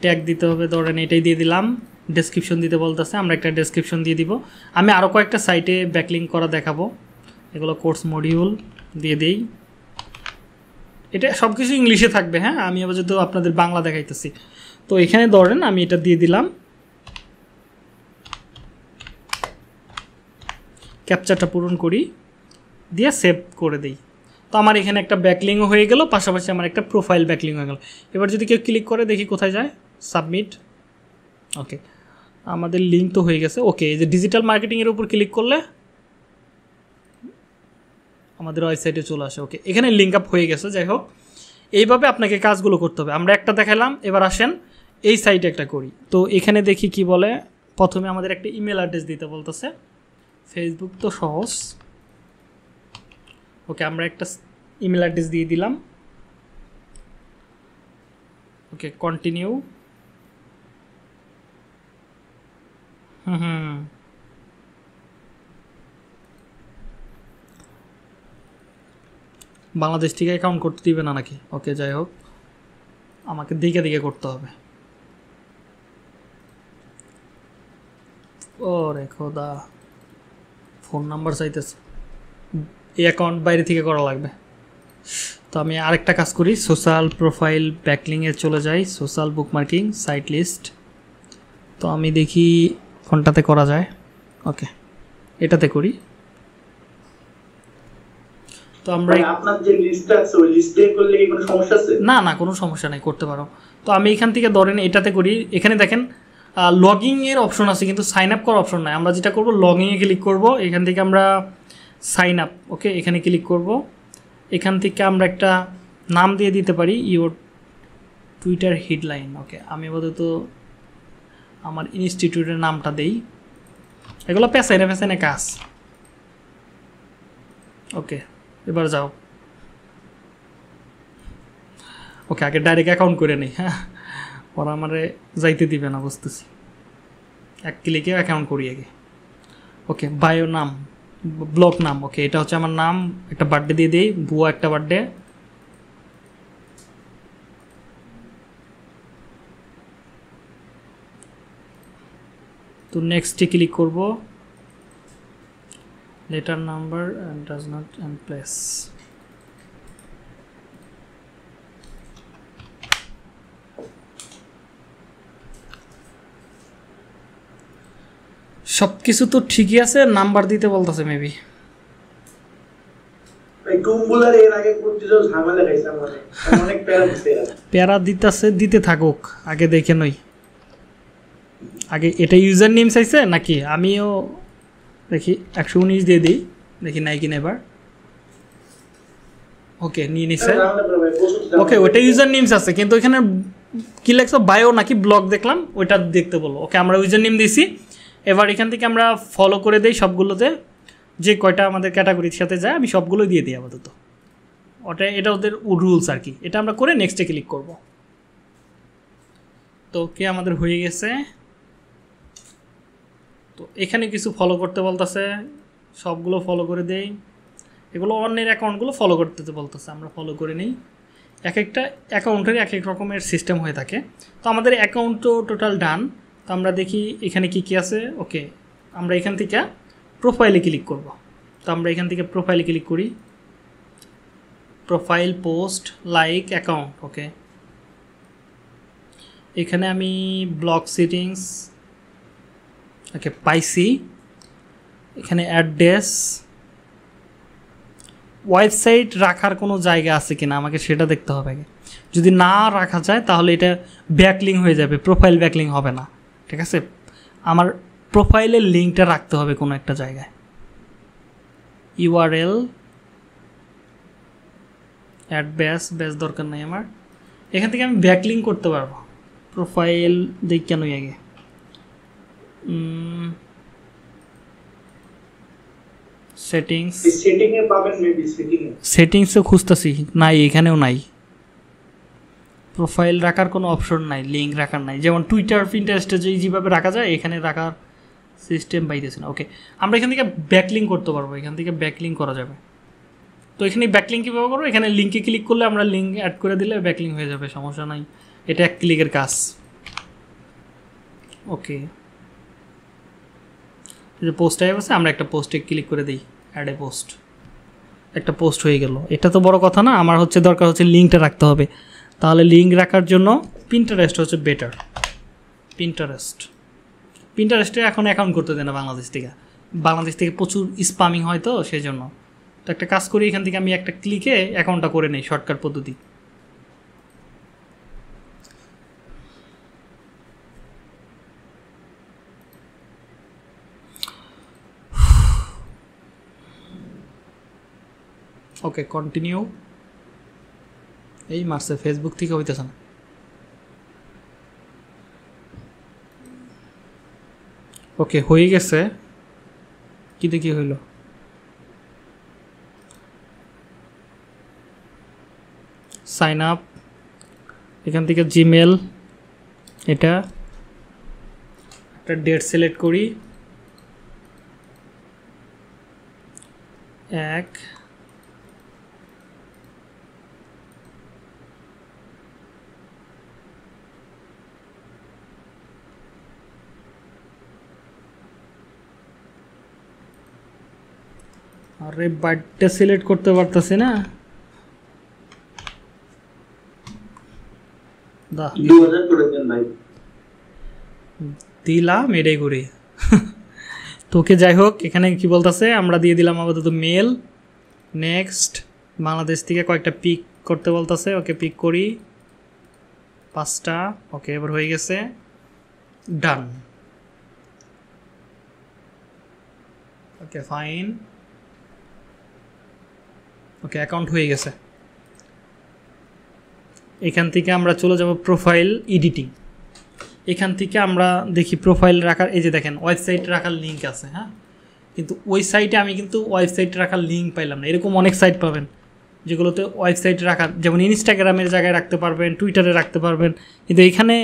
ট্যাগ দিতে হবে, ধরেন এটাই দিয়ে দিলাম। ডেসক্রিপশন দিতে বলতেছে, আমরা একটা ডেসক্রিপশন দিয়ে দিব। আমি আরও কয়েকটা সাইটে ব্যাকলিং করা দেখাবো। এগুলো কোর্স মডিউল দিয়ে দিই। এটা সব কিছু ইংলিশে থাকবে হ্যাঁ? আমি আবার যেহেতু আপনাদের বাংলা দেখাইতেছি। তো এখানে ধরেন, আমি এটা দিয়ে দিলাম। ক্যাপচারটা পূরণ করি। দিয়ে সেভ করে দিই। তো আমার এখানে একটা ব্যাকলিংও হয়ে গেল, পাশাপাশি আমার একটা প্রোফাইল ব্যাকলিং হয়ে গেল। এবার যদি কেউ ক্লিক করে, দেখি কোথায় যায়। সাবমিট ওকে আমাদের লিঙ্ক তো হয়ে গেছে। ওকে এই যে ডিজিটাল মার্কেটিংয়ের উপর ক্লিক করলে আমাদের ওয়েবসাইটে চলে আসে। ওকে এখানে লিঙ্ক আপ হয়ে গেছে, যাই হোক। এইভাবে আপনাকে কাজগুলো করতে হবে। আমরা একটা দেখালাম, এবার আসেন, এই সাইটে একটা করি। তো এখানে দেখি কি বলে, প্রথমে আমাদের একটা ইমেল অ্যাড্রেস দিতে বলতেছে। ফেসবুক তো সহজ। ওকে আমরা একটা ইমেল অ্যাড্রেস দিয়ে দিলাম। ওকে কন্টিনিউ হুম হুম বাংলাদেশ থেকে অ্যাকাউন্ট করতে দিবে না নাকি? ওকে যাই হোক। আমাকে দিকে দিকে করতে হবে। ও রে খোদা। ফোন নাম্বার চাইতেছে। এই অ্যাকাউন্ট বাইরে থেকে করা লাগবে। তো আমি আরেকটা কাজ করি। সোশ্যাল প্রোফাইল ব্যাকলিংয়ে চলে যাই। সোশ্যাল বুকমার্কিং সাইট লিস্ট তো আমি দেখি কোনটাতে করা যায়। ওকে এটাতে করি। তো আমরা মানে আপনার যে লিস্টটা আছে ওই লিস্ট করলে কি কোনো সমস্যা আছে? না না কোনো সমস্যা নেই করতে পারো। তো আমি এখান থেকে ধরেন এটাতে করি। এখানে দেখেন লগিং এর অপশন আছে কিন্তু সাইন আপ করার অপশন নাই। আমরা যেটা করব লগিংয়ে ক্লিক করব। এখান থেকে আমরা সাইন আপ ওকে এখানে ক্লিক করব। এখান থেকে আমরা একটা নাম দিয়ে দিতে পারি ইওর টুইটার হেডলাইন ওকে। আমি আপাতত আমার ইনস্টিটিউটের নামটা দেই। এগুলো পেছাইনে পেছাইনে কাজ। ওকে, এবার যাও। ওকে, আগে ডাইরেক্ট অ্যাকাউন্ট করে নেই হ্যাঁ? ওরা আমারে যাইতে দিবে না, বুঝতেছি। এক ক্লিকে অ্যাকাউন্ট করি আগে। ওকে বায়ো নাম ব্লক নাম, ওকে, এটা হচ্ছে আমার নাম, একটা বার্থডে দিয়ে দিই বুয়া একটা বার্থডে তো নেক্সটে ক্লিক করব। Letter number and does not and place সব কিছু তো ঠিকই আছে নাম্বার দিতে বলতেছে মেবি। প্যারা দিতেছে দিতে থাকুক আগে দেখে নই। আগে এটা ইউজার নেম চাইছে নাকি আমিও দেখি একশো উনিশ দিয়ে দিই, দেখি নাই কিনা এবার ওকে নিয়ে ঝামেলা ওকে। ওটা ইউজার নেমস আছে, কিন্তু এখানে কি লেখছো? বায়ো নাকি ব্লগ দেখলাম, ওইটা দেখতে বলো। ওকে আমরা ইউজার নেম দিছি। এবার এখান থেকে আমরা ফলো করে দিই সবগুলোতে। যে কয়টা আমাদের ক্যাটাগরির সাথে যায়, আমি সবগুলো দিয়ে দিই আপাতত। ওটা এটা ওদের রুলস আর কি। এটা আমরা করে নেক্সটে ক্লিক করব। তো ওকে আমাদের হয়ে গেছে? তো এখানে কিছু ফলো করতে বলতেছে, সবগুলো ফলো করে দেই। এগুলো অন্যের অ্যাকাউন্টগুলো ফলো করতে বলতেছে, আমরা ফলো করে নিই। এক একটা অ্যাকাউন্টের এক এক রকমের সিস্টেম হয়ে থাকে। তো আমাদের অ্যাকাউন্ট তো টোটাল ডান তো আমরা দেখি এখানে কি কি আছে। ওকে আমরা এখান থেকে প্রোফাইলে ক্লিক করব। তো আমরা এখান থেকে প্রোফাইলে ক্লিক করি। Profile post like account okay এখানে আমি ব্লক সেটিংস ওকে পাইছি এখানে অ্যাড্রেস। ওয়েবসাইট রাখার কোনো জায়গা আছে কিনা? আমাকে সেটা দেখতে হবে আগে। যদি না রাখা যায়, তাহলে এটা ব্যাকলিং হয়ে যাবে, প্রোফাইল ব্যাকলিং হবে না। ঠিক আছে? আমার প্রোফাইলের লিঙ্কটা রাখতে হবে কোনো একটা জায়গায়। ইউআরএল অ্যাড ব্যাস ব্যাস দরকার নেই আমার। এখান থেকে আমি ব্যাকলিং করতে পারব। প্রোফাইল দেখ কেনই আগে। সেটিংস এই সেটিং এ পাবেন মেবি সেটিং এ। সেটিংসও খুঁজতেছি নাই এখানেও নাই। প্রোফাইল রাখার কোনো অপশন নাই লিঙ্ক রাখার নাই। যেমন টুইটার পিন্টারেস্টে যে যেভাবে রাখা যায় এখানে রাখার সিস্টেম পাইতেছে না। ওকে আমরা এখান থেকে ব্যাকলিং করতে পারব এখান থেকে ব্যাকলিং করা যাবে। তো এখানে ব্যাকলিং কীভাবে করব? এখানে লিঙ্কে ক্লিক করলে আমরা লিঙ্ক অ্যাড করে দিলে ব্যাকলিং হয়ে যাবে সমস্যা নাই। এটা এক ক্লিকের কাজ। ওকে যে পোস্ট টাইপ আছে, আমরা একটা পোস্টে ক্লিক করে দিই অ্যাড এ পোস্ট একটা পোস্ট হয়ে গেল। এটা তো বড় কথা না, আমার হচ্ছে দরকার হচ্ছে লিঙ্কটা রাখতে হবে। তাহলে লিঙ্ক রাখার জন্য পিন্টারেস্ট হচ্ছে বেটার পিন্টারেস্ট পিন্টারেস্টে এখন অ্যাকাউন্ট করতে দেয় না বাংলাদেশ থেকে। বাংলাদেশ থেকে প্রচুর স্পামিং হয় তো সেই জন্য তো একটা কাজ করি, এখান থেকে আমি একটা ক্লিকে অ্যাকাউন্টটা করে নিই শর্টকাট পদ্ধতি। ওকে কন্টিনিউ এই মারছে ফেসবুক থেকে হইতেছে না। ওকে, হয়ে গেছে। কি দেখি হইল? সাইন আপ এখান থেকে জিমেল এটা। একটা ডেট সিলেক্ট করি। এক। আরে বার্থডে সিলেক্ট করতে পারতেছি না। দিলাম, এটাই করি। তোকে যাই হোক, এখানে কি বলতেছে? আমরা দিয়ে দিলাম আপাতত মেল নেক্সট বাংলাদেশ থেকে কয়েকটা পিক করতে বলতেছে। ওকে পিক করি। পাঁচটা, ওকে, এবার হয়ে গেছে। ডান ওকে ফাইন ওকে অ্যাকাউন্ট হয়ে গেছে। এখান থেকে আমরা চলে যাব প্রোফাইল এডিটিং এখান থেকে আমরা দেখি প্রোফাইল রাখার, এই যে দেখেন ওয়েবসাইট রাখার লিঙ্ক আছে হ্যাঁ? কিন্তু ওই সাইটে আমি কিন্তু ওয়েবসাইট রাখার লিঙ্ক পাইলাম না। এরকম অনেক সাইট পাবেন, যেগুলোতে ওয়েবসাইট রাখার, যেমন ইনস্টাগ্রামের জায়গায় রাখতে পারবেন টুইটারে রাখতে পারবেন, কিন্তু এখানে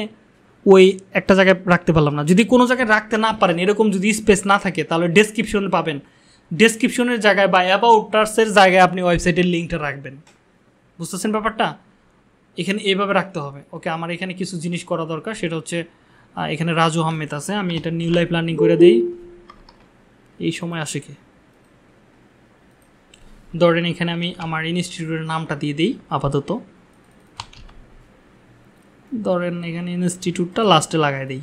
ওই একটা জায়গায় রাখতে পারলাম না। যদি কোনো জায়গায় রাখতে না পারেন, এরকম যদি স্পেস না থাকে, তাহলে ডেসক্রিপশন পাবেন। ডেসক্রিপশনের জায়গায় বা অ্যাবাউটার্সের জায়গায় আপনি ওয়েবসাইটের লিঙ্কটা রাখবেন। বুঝতেছেন ব্যাপারটা? এখানে এইভাবে রাখতে হবে। ওকে আমার এখানে কিছু জিনিস করা দরকার, সেটা হচ্ছে এখানে রাজু আহমেদ আছে, আমি এটা নিউ লাইফ প্ল্যানিং করে দিই। এই সময় আসে কি? ধরেন এখানে আমি আমার ইনস্টিটিউটের নামটা দিয়ে দিই, আপাতত। ধরেন এখানে ইনস্টিটিউটটা লাস্টে লাগাই দিই।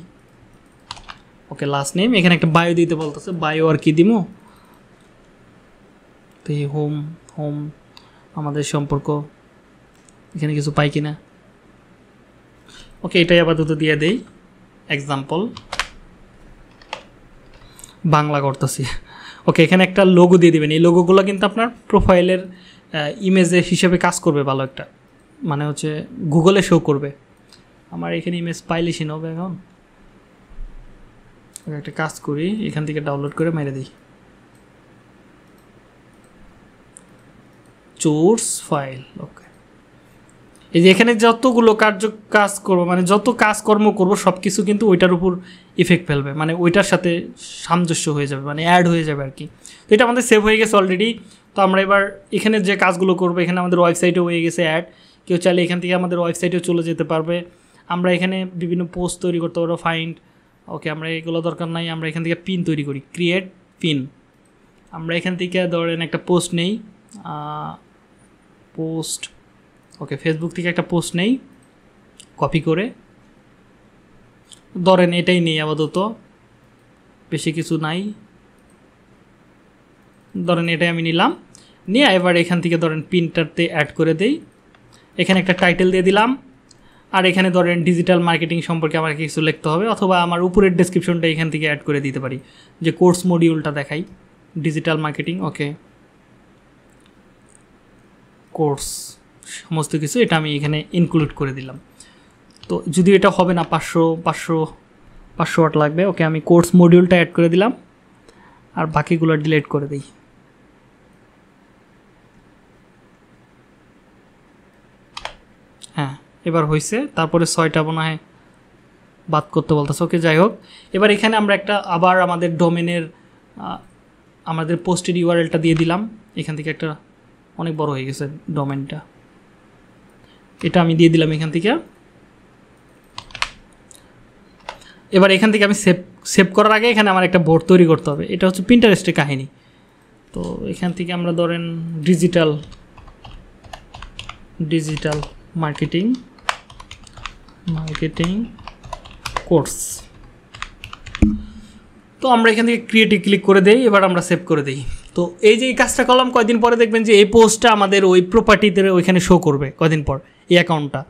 ওকে লাস্ট নেম এখানে একটা বায়ো দিতে বলতেছে বায়ো আর কি দিমো? তো এই হোম হোম আমাদের সম্পর্ক। এখানে কিছু পাই কিনা? ওকে এটাই আপাতত দিয়ে দেই। এক্সাম্পল বাংলা করতেছি। ওকে এখানে একটা লোগো দিয়ে দিবেন। এই লোগোগুলো কিন্তু আপনার প্রোফাইলের ইমেজের হিসেবে কাজ করবে ভালো একটা। মানে হচ্ছে গুগলে শো করবে। আমার এখানে ইমেজ পাইলেছি হবে এখন। একটা কাজ করি, এখান থেকে ডাউনলোড করে মেরে দিই। Source file, okay. এই যে এখানে যতগুলো কার্য কাজ করব মানে যত কাজকর্ম করব সব কিছু কিন্তু ওইটার উপর ইফেক্ট ফেলবে মানে ওইটার সাথে সামঞ্জস্য হয়ে যাবে মানে অ্যাড হয়ে যাবে আর কি। তো এটা আমাদের সেভ হয়ে গেছে অলরেডি তো আমরা এবার এখানে যে কাজগুলো করব, এখানে আমাদের ওয়েবসাইটে হয়ে গেছে অ্যাড কেউ চাইলে এখান থেকে আমাদের ওয়েবসাইটেও চলে যেতে পারবে। আমরা এখানে বিভিন্ন পোস্ট তৈরি করতে পারব ফাইন্ড ওকে, আমরা এগুলো দরকার নাই, আমরা এখান থেকে পিন তৈরি করি ক্রিয়েট পিন আমরা এখান থেকে ধরেন একটা পোস্ট নেই পোস্ট ওকে ফেসবুক থেকে একটা পোস্ট নেই কপি করে। ধরেন এটাই নেই আপাতত, বেশি কিছু নাই। ধরেন এটাই আমি নিলাম। নিয়ে এবার এখান থেকে ধরেন পিনটাতে অ্যাড করে দেই। এখানে একটা টাইটেল দিয়ে দিলাম। আর এখানে ধরেন ডিজিটাল মার্কেটিং সম্পর্কে আমার কিছু লিখতে হবে, অথবা আমার উপরের ডেসক্রিপশনটা এখান থেকে অ্যাড করে দিতে পারি। যে কোর্স মডিউলটা দেখাই ডিজিটাল মার্কেটিং ওকে কোর্স, সমস্ত কিছু এটা আমি এখানে ইনক্লুড করে দিলাম। তো যদি এটা হবে না পাঁচশো পাঁচশো পাঁচশো ওয়াট লাগবে, ওকে আমি কোর্স মডিউলটা অ্যাড করে দিলাম, আর বাকিগুলো ডিলিট করে দিই। হ্যাঁ এবার হয়েছে তারপরে ছয়টা মনে হয় বাদ করতে বলতেছে। ওকে, যাই হোক, এবার এখানে আমরা একটা আবার আমাদের ডোমেনের আমাদের পোস্টের ইউআরএলটা দিয়ে দিলাম। এখান থেকে একটা অনেক বড় হয়ে গেছে ডোমেনটা এটা আমি দিয়ে দিলাম এখান থেকে। এবার এখান থেকে আমি সেভ সেভ করার আগে এখানে আমার একটা বোর্ড তৈরি করতে হবে। এটা হচ্ছে প্রিন্টারেস্টের কাহিনী। তো এখান থেকে আমরা ধরেন digital digital marketing marketing course তো আমরা এখান থেকে ক্রিয়েটিভ ক্লিক করে দেই, এবার আমরা সেভ করে দিই। তো এই যে এই কাজটা করলাম, কয়দিন পরে দেখবেন যে এই পোস্টটা আমাদের ওই প্রপার্টিতে ওইখানে শো করবে, কয়দিন পর, এই অ্যাকাউন্টটা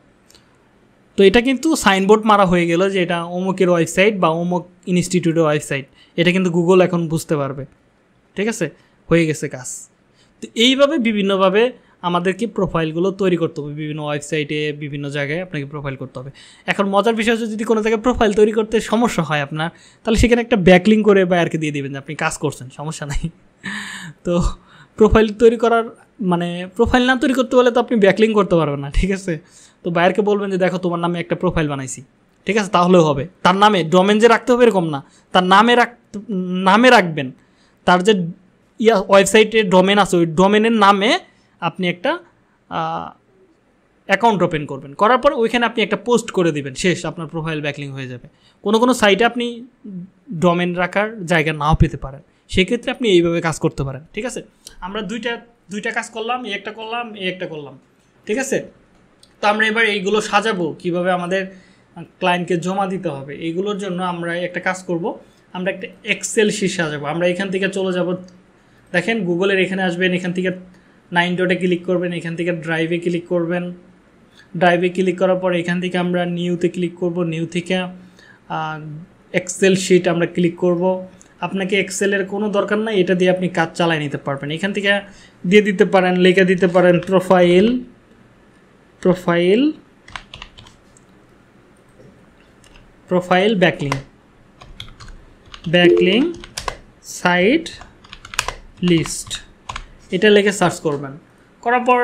তো এটা কিন্তু সাইনবোর্ড মারা হয়ে গেল যে এটা অমুকের ওয়েবসাইট বা অমুক ইনস্টিটিউটের ওয়েবসাইট এটা কিন্তু গুগল এখন বুঝতে পারবে। ঠিক আছে? হয়ে গেছে কাজ। তো এইভাবে বিভিন্নভাবে আমাদেরকে প্রোফাইলগুলো তৈরি করতে হবে। বিভিন্ন ওয়েবসাইটে বিভিন্ন জায়গায় আপনাকে প্রোফাইল করতে হবে। এখন মজার বিষয় হচ্ছে যদি কোনো জায়গায় প্রোফাইল তৈরি করতে সমস্যা হয় আপনার, তাহলে সেখানে একটা ব্যাকলিং করে বায়ারকে দিয়ে দিবেন যে আপনি কাজ করছেন, সমস্যা নাই। তো প্রোফাইল তৈরি করার মানে প্রোফাইল না তৈরি করতে হলে তো আপনি ব্যাকলিং করতে পারবেন না, ঠিক আছে? তো বায়ারকে বলবেন যে, দেখো, তোমার নামে একটা প্রোফাইল বানাইছি। ঠিক আছে? তাহলেও হবে। তার নামে, ডোমেন যে রাখতে হবে এরকম না। তার নামে রাখ, নামে রাখবেন। তার যে ইয়া, ওয়েবসাইটে ডোমেন আছে, ওই ডোমেনের নামে আপনি একটা অ্যাকাউন্ট ওপেন করবেন। করার পর ওইখানে আপনি একটা পোস্ট করে দিবেন। শেষ, আপনার প্রোফাইল ব্যাকলিং হয়ে যাবে। কোনো কোনো সাইটে আপনি ডোমেন রাখার জায়গা নাও পেতে পারেন। সেক্ষেত্রে আপনি এইভাবে কাজ করতে পারেন, ঠিক আছে? আমরা দুইটা দুইটা কাজ করলাম, এই একটা করলাম, এই একটা করলাম, ঠিক আছে? তো আমরা এবার এইগুলো সাজাবো, কীভাবে আমাদের ক্লায়েন্টকে জমা দিতে হবে, এইগুলোর জন্য আমরা একটা কাজ করব, আমরা একটা এক্সেল শিট সাজাবো, আমরা এখান থেকে চলে যাব, দেখেন গুগলের এখানে আসবেন, এখান থেকে নাইন ডটে ক্লিক করবেন, এখান থেকে ড্রাইভে ক্লিক করবেন ড্রাইভে ক্লিক করার পর এখান থেকে আমরা নিউতে ক্লিক করব নিউ থেকে এক্সেল শিট আমরা ক্লিক করব আপনাকে এক্সেলের কোনো দরকার নাই, এটা দিয়ে আপনি কাজ চালায় নিতে পারবেন। এখান থেকে দিয়ে দিতে পারেন, লিখে দিতে পারেন profile profile profile backlink backlink site list এটা লিখে সার্চ করবেন। করার পর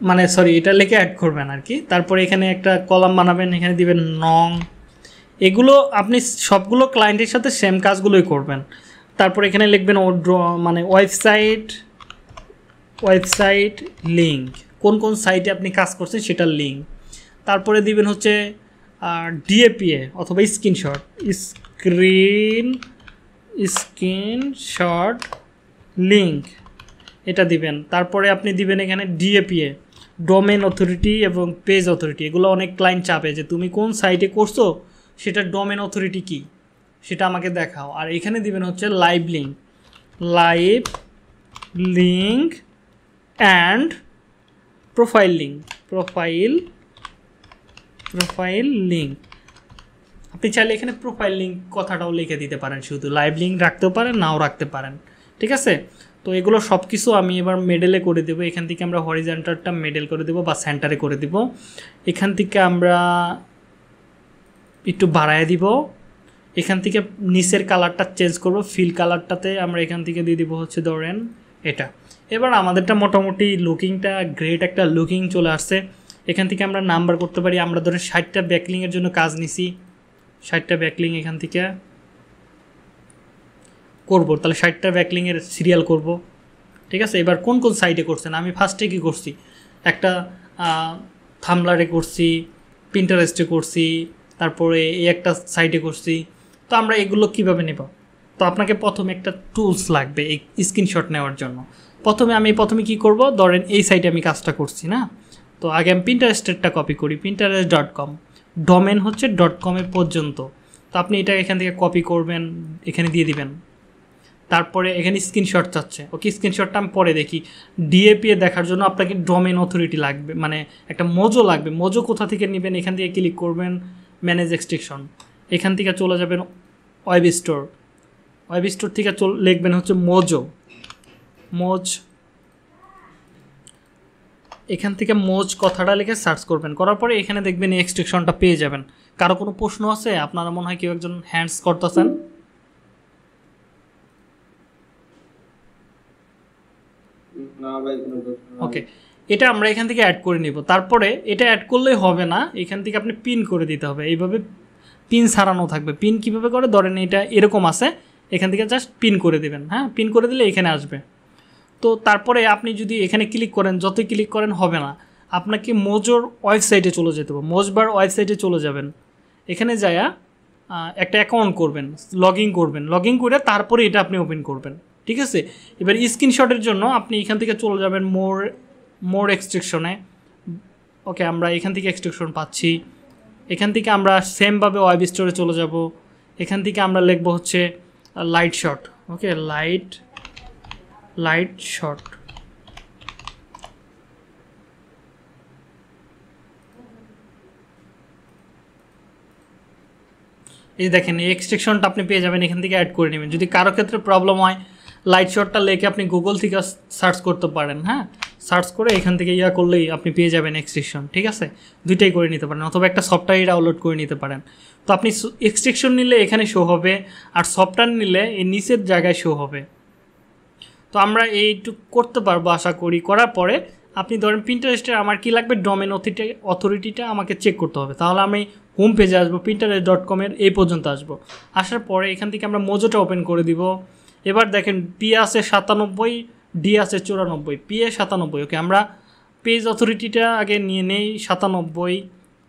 মানে সরি এটা লিখে অ্যাড করবেন আর কি। তারপরে এখানে একটা কলাম বানাবেন, এখানে দিবেন নং। এগুলো আপনি সবগুলো ক্লায়েন্টের সাথে সেম কাজগুলোই করবেন। তারপর এখানে লিখবেন ও মানে ওয়েবসাইট ওয়েবসাইট লিঙ্ক কোন কোন সাইটে আপনি কাজ করছেন সেটার লিঙ্ক তারপরে দিবেন হচ্ছে ডিএপিএ অথবা স্ক্রিনশট স্ক্রিন স্ক্রিনশট লিঙ্ক এটা দিবেন। তারপরে আপনি দিবেন এখানে ডিএপিএ ডোমেন অথরিটি এবং পেজ অথরিটি এগুলো অনেক ক্লায়েন্ট চাপে যে তুমি কোন সাইটে করছ সেটার ডোমেন অথরিটি কি? সেটা আমাকে দেখাও। আর এখানে দিবেন হচ্ছে live link live link and profile link profile profile link আপনি চাইলে এখানে প্রোফাইল লিঙ্ক কথাটাও লিখে দিতে পারেন। শুধু লাইভ লিঙ্ক রাখতেও পারেন, নাও রাখতে পারেন। ঠিক আছে? তো এগুলো সব কিছু আমি এবার মেডেলে করে দেবো। এখান থেকে আমরা হরিজেন্টারটা মেডেল করে দেবো বা সেন্টারে করে দেবো। এখান থেকে আমরা একটু বাড়ায় দিব। এখান থেকে নিচের কালারটা চেঞ্জ করব ফিল কালারটাতে আমরা এখান থেকে দিয়ে দিব হচ্ছে ধরেন এটা। এবার আমাদেরটা মোটামুটি লুকিংটা গ্রেট একটা লুকিং চলে আসছে। এখান থেকে আমরা নাম্বার করতে পারি, আমরা ধরেন ষাটটা ব্যাকলিংয়ের জন্য কাজ নিছি। ষাটটা ব্যাকলিং এখান থেকে করব, তাহলে ষাটটা ব্যাকলিংয়ের সিরিয়াল করব। ঠিক আছে? এবার কোন কোন সাইডে করছেন? আমি ফার্স্টে কী করছি? একটা থামলারে করছি প্রিন্টারেস্টে করছি তারপরে এই একটা সাইডে করছি। তো আমরা এগুলো কীভাবে নেব? তো আপনাকে প্রথমে একটা টুলস লাগবে এই স্ক্রিনশট নেওয়ার জন্য। প্রথমে আমি, প্রথমে কি করব? ধরেন এই সাইটে আমি কাজটা করছি, না? তো আগে আমি প্রিন্টারেস্টেরটা কপি করি প্রিন্টারেস্ট ডট কম ডোমেন হচ্ছে. ডট কমের পর্যন্ত। তো আপনি এটা এখান থেকে কপি করবেন, এখানে দিয়ে দিবেন। তারপরে এখানে স্ক্রিনশট চাচ্ছে। ওকে স্ক্রিনশটটা আমি পরে দেখি। ডিএপিএ দেখার জন্য আপনাকে ডোমেন অথরিটি লাগবে। মানে একটা মোজো লাগবে। মোজো কোথা থেকে নেবেন? এখান থেকে ক্লিক করবেন। ম্যানেজ এক্সট্রিকশন এখান থেকে চলে যাবেন ওয়েব স্টোর ওয়েব স্টোর থেকে চল লিখবেন হচ্ছে মোজো মোজ এখান থেকে মোজ কথাটা লিখে সার্চ করবেন। করার পরে এখানে দেখবেন এই এক্সট্রিকশনটা পেয়ে যাবেন। কারও কোনো প্রশ্ন আছে? আপনারা মনে হয় কেউ একজন হ্যান্ডস করতেছেন। ওকে এটা আমরা এখান থেকে অ্যাড করে নিব। তারপরে এটা অ্যাড করলেই হবে না, এখান থেকে আপনি পিন করে দিতে হবে। এইভাবে পিন সারানো থাকবে। পিন কীভাবে করে? ধরেন এটা এরকম আছে, এখান থেকে জাস্ট পিন করে দেবেন। হ্যাঁ পিন করে দিলে এখানে আসবে। তো তারপরে আপনি যদি এখানে ক্লিক করেন, যতই ক্লিক করেন হবে না, আপনাকে মোজোর ওয়েবসাইটে চলে যেতে হবে। মোজবার ওয়েবসাইটে চলে যাবেন। এখানে যায়া একটা অ্যাকাউন্ট করবেন লগ ইন করবেন। লগ ইন করে তারপরে এটা আপনি ওপেন করবেন। ঠিক আছে? এবার স্ক্রিনশটের জন্য আপনি এখান থেকে চলে যাবেন মোর মোর এক্সট্রেকশনে ওকে আমরা এখান থেকে এক্সট্রেকশন পাচ্ছি। এখান থেকে আমরা সেমভাবে ওয়েব স্টোরে চলে যাব। এখান থেকে আমরা লিখব হচ্ছে light shot okay light light shot এই দেখেন, এই এক্সট্রেকশনটা আপনি পেয়ে যাবেন, এখান থেকে অ্যাড করে নেবেন। যদি কারও ক্ষেত্রে প্রবলেম হয় লাইট শটটা লেখে আপনি গুগল থেকে সার্চ করতে পারেন হ্যাঁ? সার্চ করে এখান থেকে ইয়া করলেই আপনি পেয়ে যাবেন এক্সট্রিকশন ঠিক আছে? দুইটাই করে নিতে পারেন, অথবা একটা সফটওয়্যার ডাউনলোড করে নিতে পারেন। তো আপনি এক্সট্রিকশন নিলে এখানে শো হবে, আর সফটওয়্যার নিলে এই নিচের জায়গায় শো হবে। তো আমরা এইটুকু করতে পারব আশা করি, করার পরে আপনি ধরেন প্রিন্টারেস্টে আমার কি লাগবে? ডোমেন অথরিটি অথরিটিটা আমাকে চেক করতে হবে। তাহলে আমি হোম পেজে আসব প্রিন্টারেস্ট ডট কমের এই পর্যন্ত আসব। আসার পরে এখান থেকে আমরা মোজোটা ওপেন করে দিব। এবার দেখেন পি আছে সাতানব্বই ডি আছে চুরানব্বই, পি এ সাতানব্বই। ওকে আমরা পেজ অথরিটিটা আগে নিয়ে নেই, সাতানব্বই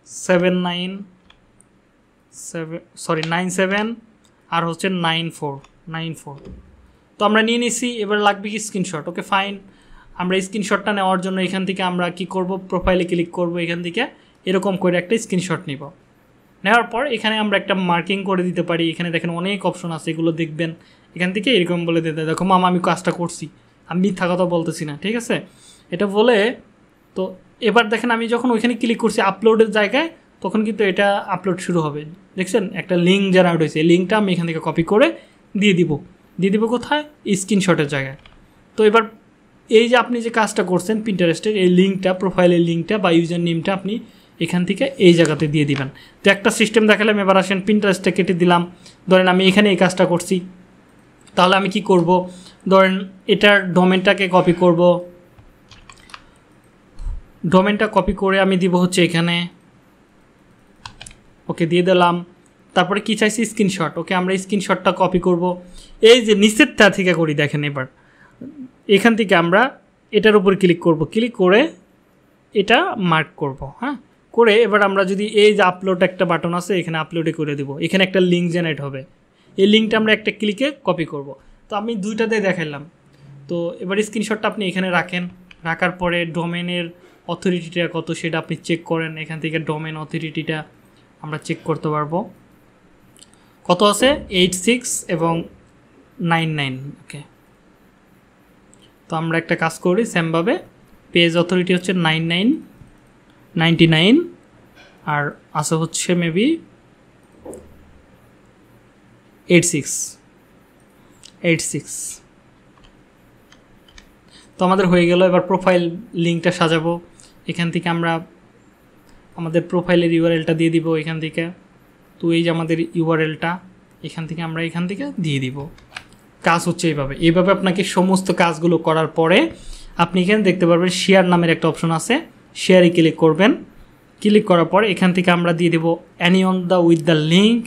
seven nine seven sorry nine seven আর হচ্ছে নাইন ফোর নাইন ফোর তো আমরা নিয়ে নিছি, এবার লাগবে কি স্ক্রিনশট ওকে ফাইন আমরা স্ক্রিনশটটা নেওয়ার জন্য এখান থেকে আমরা কি করব? প্রোফাইলে ক্লিক করব এখান থেকে, এরকম করে একটা স্ক্রিনশট নিব। নেওয়ার পর এখানে আমরা একটা মার্কিং করে দিতে পারি। এখানে দেখেন অনেক অপশন আছে, এগুলো দেখবেন। এখান থেকে এরকম বলে দিতে, দেখো মামা, আমি কাজটা করছি। আমি মিথ্যা কথা বলতেছি না, ঠিক আছে? এটা বলে, তো এবার দেখেন আমি যখন ওইখানে ক্লিক করছি আপলোডের জায়গায়, তখন কিন্তু এটা আপলোড শুরু হবে। দেখছেন? একটা লিঙ্ক জেনারেট হয়েছে। এই লিঙ্কটা আমি এখান থেকে কপি করে দিয়ে দিব। দিয়ে দিব কোথায়? স্ক্রিনশটের জায়গায়। তো এবার এই যে আপনি যে কাজটা করছেন প্রিন্টারেস্টের এই লিঙ্কটা প্রোফাইলের লিঙ্কটা বা ইউজার নেমটা আপনি এখান থেকে এই জায়গাতে দিয়ে দিবেন। তো একটা সিস্টেম দেখালাম, এবার আসেন প্রিন্টারেস্টটা কেটে দিলাম। ধরেন আমি এখানে এই কাজটা করছি। তাহলে আমি কি করব? ধরেন এটার ডোমেনটাকে কপি করব। ডোমেনটা কপি করে আমি দিব হচ্ছে এখানে। ওকে, দিয়ে দিলাম। তারপরে কি চাইছি? স্ক্রিনশট ওকে, আমরা স্ক্রিনশটটা কপি করব। এই যে নিচেরটা থেকে করি, দেখেন এবার। এখান থেকে আমরা এটার উপর ক্লিক করব। ক্লিক করে এটা মার্ক করব হ্যাঁ? করে এবার আমরা যদি এই যে আপলোড একটা বাটন আছে, এখানে আপলোডে করে দেবো। এখানে একটা লিঙ্ক জেনারেট হবে। এই লিঙ্কটা আমরা একটা ক্লিকে কপি করব। তো আমি দুইটাতে দেখাইলাম। তো এবার স্ক্রিনশটটা আপনি এখানে রাখেন। রাখার পরে ডোমেনের অথরিটিটা কত সেটা আপনি চেক করেন। এখান থেকে ডোমেন অথরিটিটা আমরা চেক করতে পারব। কত আছে? এইট সিক্স এবং নাইন নাইন ওকে তো আমরা একটা কাজ করি সেমভাবে পেজ অথরিটি হচ্ছে নাইন নাইন নাইনটি নাইন আর আছে হচ্ছে maybe eight six eight six তো আমাদের হয়ে গেল, এবার প্রোফাইল লিঙ্কটা সাজাবো। এখান থেকে আমরা আমাদের প্রোফাইলের ইউআরএলটা দিয়ে দিব এখান থেকে। তো এই যে আমাদের ইউআরএলটা এখান থেকে আমরা এখান থেকে দিয়ে দিব। কাজ হচ্ছে এইভাবে। এইভাবে আপনাকে সমস্ত কাজগুলো করার পরে আপনি এখানে দেখতে পারবেন শেয়ার নামের একটা অপশন আছে। শেয়ারে ক্লিক করবেন। ক্লিক করার পর এখান থেকে আমরা দিয়ে দেবো any on the with the link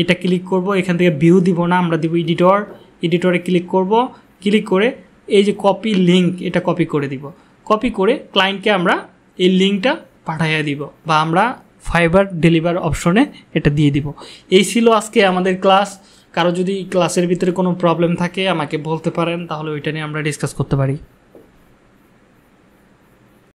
এটা ক্লিক করব। এখান থেকে ভিউ দিব না, আমরা দিব এডিটর এডিটরে ক্লিক করব। ক্লিক করে এই যে কপি লিঙ্ক এটা কপি করে দিব। কপি করে ক্লায়েন্টকে আমরা এই লিঙ্কটা পাঠাইয়া দিব বা আমরা ফাইবার ডেলিভার অপশনে এটা দিয়ে দিব। এই ছিল আজকে আমাদের ক্লাস কারও যদি ক্লাসের ভিতরে কোনো প্রবলেম থাকে, আমাকে বলতে পারেন, তাহলে ওইটা নিয়ে আমরা ডিসকাস করতে পারি।